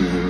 Mm-hmm.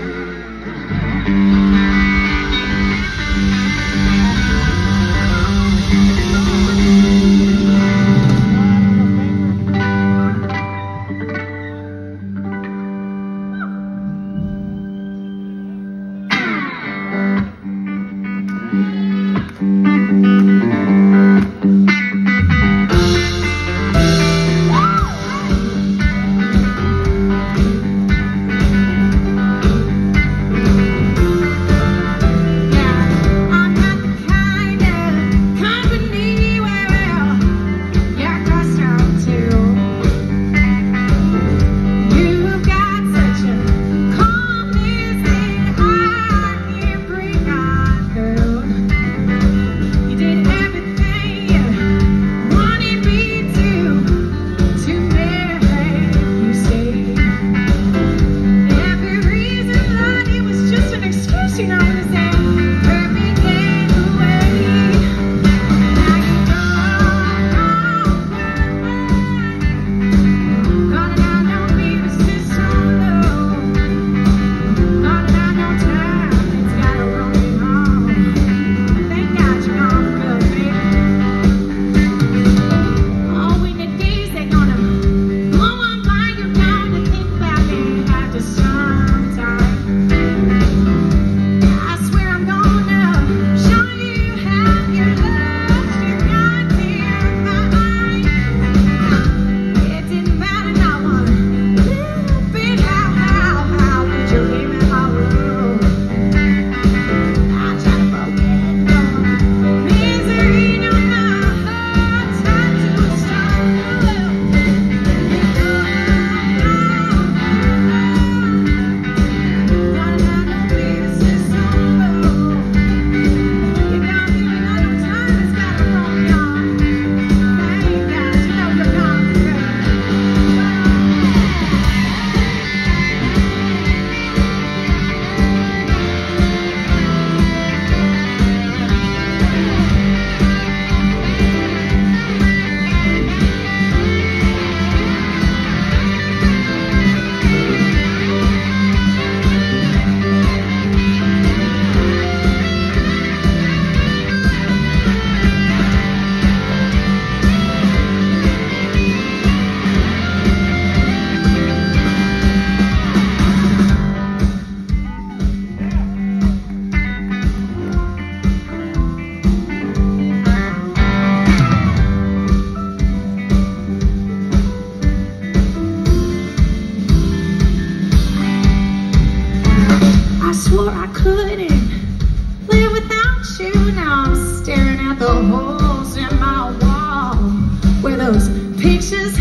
couldn't live without you. Now I'm staring at the holes in my where those pictures